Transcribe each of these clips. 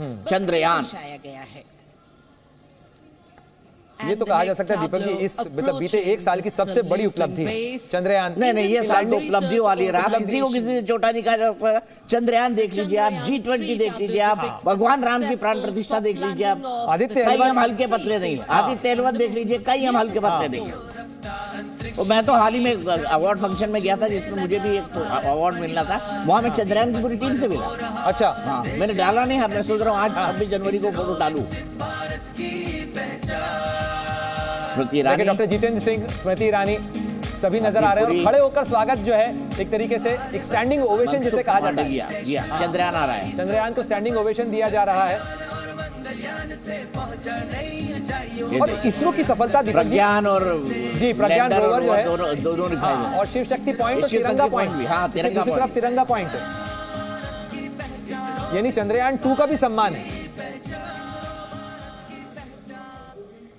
चंद्रयान। दर्शाया गया है। ये तो कहा जा सकता है दीपक जी इस मतलब बीते एक साल की सबसे बड़ी उपलब्धि है चंद्रयान। नहीं नहीं ये साल तो उपलब्धियों वाली रहा उपलब्धि- किसी को किसी से छोटा नहीं कहा जा सकता चंद्रयान देख लीजिए आप जी ट्वेंटी देख लीजिए आप भगवान राम की प्राण प्रतिष्ठा देख लीजिए आप आदित्य हम हल्के पतले नहीं आदित्य देख लीजिए कई हम हल्के पतले नहीं हैं। तो मैं तो हाल ही में अवार्ड फ़ंक्शन में गया था जिसमें मुझे भी एक अवार्ड मिलना था। वहाँ मैं चंद्रयान की पूरी टीम से मिला। अच्छा। हाँ मैंने डाला नहीं मैं सोच रहा हूँ आज छब्बीस जनवरी को फ़ोटो डालू। स्मृति ईरानी। डॉक्टर जितेंद्र सिंह स्मृति ईरानी सभी नज़र आ रहे हैं और खड़े होकर स्वागत जो है एक तरीके से एक स्टैंडिंग ओवेशन जिसे कहा जाता है। हाँ, चंद्रयान आ रहा है। चंद्रयान को स्टैंडिंग ओवेशन दिया जा रहा है। और इसरो की सफलता दीपक जी प्रज्ञान और जी, प्रज्ञान और रोवर जो है। दोनों दे हाँ, और शिव शक्ति पॉइंट और तिरंगा पॉइंट भी, हाँ, तिरंगा दूसरी तरफ़ पॉइंट। तिरंगा पॉइंट यानी चंद्रयान टू का भी सम्मान है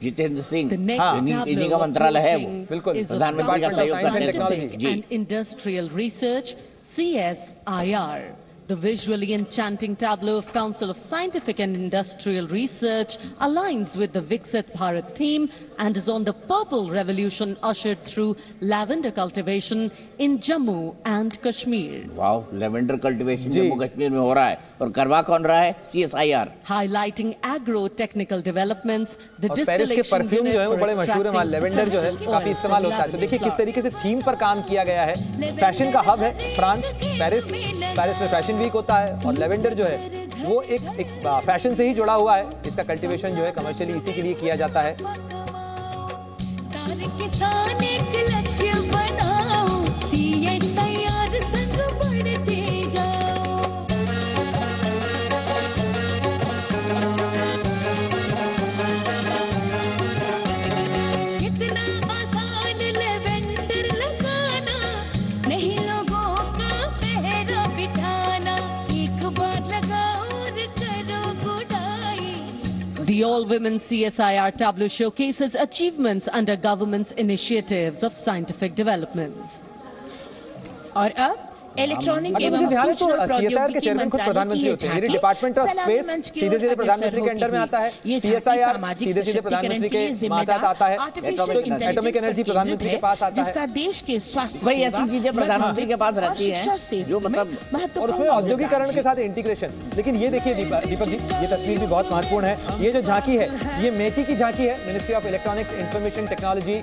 जितेंद्र सिंह हाँ। इन्हीं- का मंत्रालय है वो बिल्कुल, प्रधानमंत्री का सहयोग हैं Scientific technology। and Industrial Research CSIR. The visually enchanting tableau of Council of Scientific and Industrial Research aligns with the Viksit Bharat theme and is on the purple revolution ushered through lavender cultivation in Jammu and Kashmir. वाह lavender cultivation जी। जम्मू कश्मीर में हो रहा है और करवा कौन रहा है CSIR highlighting agro-technical developments, the और पेरिस के distillation परफ्यूम जो है वो unit बड़े for मशहूर है वहाँ extracting लेवेंडर जो है essential काफी oil इस्तेमाल from होता है तो देखिए किस lavender तरीके से थीम पर काम किया गया है फैशन का हब है फ्रांस पेरिस पेरिस में फैशन वीक होता है और लेवेंडर जो है, वो एक एक फ़ैशन से ही जुड़ा हुआ है। इसका कल्टीवेशन जो है कमर्शियली इसी के लिए किया जाता है। The all-women CSIR tableau showcases achievements under government's initiatives of scientific developments. और अब इलेक्ट्रॉनिक एवं ध्यान है तो सूचना सीएसआर के चेयरमैन खुद प्रधानमंत्री होते हैं। डिपार्टमेंट ऑफ़ स्पेस सीधे सीधे प्रधानमंत्री के अंडर में आता है। सीएसआईआर सीधे सीधे प्रधानमंत्री के आता है। एटॉमिक एनर्जी प्रधानमंत्री के पास आता है। जिसका देश के स्वास्थ्य सेवा, ऐसी चीज़ें प्रधानमंत्री के पास रहती हैं जो मतलब और उसमें औद्योगिकरण के साथ इंटीग्रेशन लेकिन ये देखिए दीपक जी ये तस्वीर भी बहुत महत्वपूर्ण है। ये जो झांकी है ये मेटी की झांकी है ministry of electronics information technology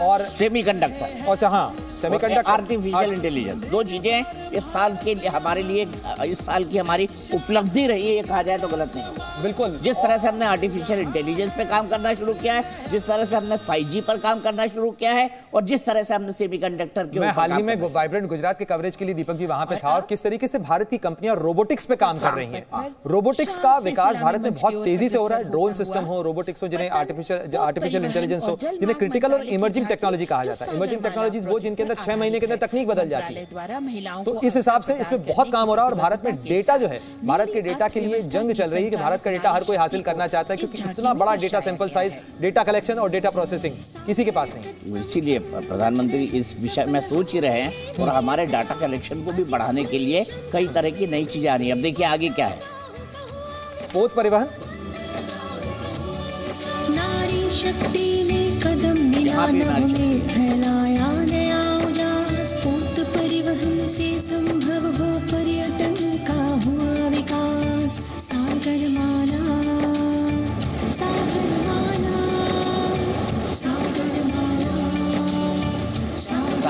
और सेमीकंडक्टर और हाँ सेमीकंडक्टर आर्टिफिशियल इंटेलिजेंस दो चीज़ें इस साल के हमारे लिए इस साल की हमारी उपलब्धि रही है ये कहा जाए तो गलत नहीं होगा। बिल्कुल। जिस तरह से हमने आर्टिफिशियल इंटेलिजेंस पे काम करना शुरू किया है जिस तरह से हमने 5G पर काम करना शुरू किया है और जिस तरह से हमने सेमीकंडक्टर के मैं हाल ही में वाइब्रेंट गुजरात के कवरेज के लिए दीपक जी वहाँ पे था और किस तरीके से भारत की कंपनियाँ रोबोटिक्स पे काम कर रही हैं। रोबोटिक्स का विकास भारत में बहुत तेज़ी से हो रहा है ड्रोन सिस्टम हो। रोबोटिक्स हो जिन्हें आर्टिफिशियल आर्टिफिशियल इंटेलिजेंस हो जिन्हें क्रिटिकल और इमर्जिंग टेक्नोलॉजी कहा जाता है। इमर्जिंग टेक्नोलॉजीज़ वो जिनके अंदर छह महीने के अंदर तकनीक बदल जाती है। द्वारा महिलाओं तो इस हिसाब से इसमें बहुत काम हो रहा है और भारत में डेटा जो है भारत के डेटा के लिए जंग चल रही है कि भारत का डेटा हर कोई हासिल करना चाहता है क्योंकि इतना बड़ा data sample size data collection और डेटा प्रोसेसिंग किसी के पास नहीं। इसीलिए प्रधानमंत्री इस विषय में सोच ही रहे हैं और हमारे डाटा कलेक्शन को भी बढ़ाने के लिए कई तरह की नई चीज़ें आ रही हैं। अब देखिए आगे क्या है। पोत परिवहन। नारी शक्ति ने कदम यहाँ भी नारी शक्ति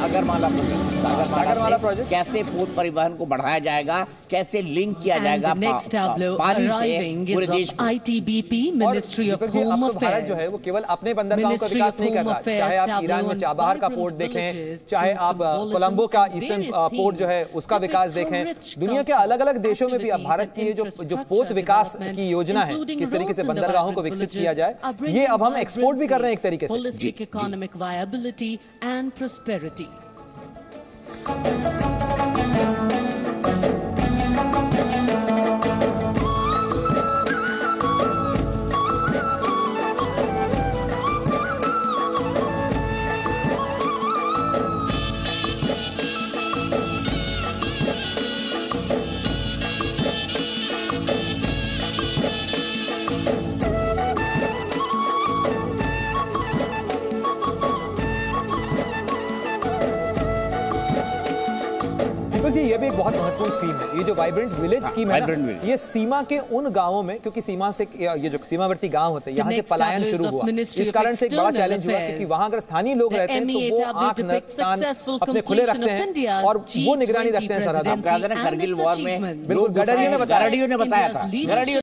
सागरमाला प्रोजेक्ट सागरमाला प्रोजेक्ट। कैसे पोत परिवहन को बढ़ाया जाएगा कैसे लिंक किया जाएगा? पानी से पूरे देश तो भारत जो है वो केवल अपने बंदरगाह का विकास नहीं कर रहा। चाहे आप ईरान में चाबहार का पोर्ट देखे चाहे आप कोलम्बो uh, का ईस्टर्न पोर्ट uh, जो है उसका विकास देखें। दुनिया के अलग अलग देशों में भी अब भारत की जो जो पोत विकास की योजना है किस तरीके से बंदरगाहों को विकसित किया जाए ये अब हम एक्सपोर्ट भी कर रहे हैं एक तरीके से। Economic viability and prosperity Deepak ji ये भी एक बहुत महत्वपूर्ण स्कीम है। ये जो वाइब्रेंट विलेज स्कीम है ना, ये सीमा के उन गाँवों में क्योंकि सीमा से ये जो सीमावर्ती गाँव होते हैं यहाँ से पलायन शुरू हुआ। इस कारण से एक बड़ा चैलेंज हुआ. क्योंकि वहाँ अगर स्थानीय लोग रहते हैं तो वो आँख कान अपने खुले रखते हैं और वो निगरानी रखते हैं सरहद करगिल वॉर में बिल्कुल, गडरियो ने बताया। ने बताया था।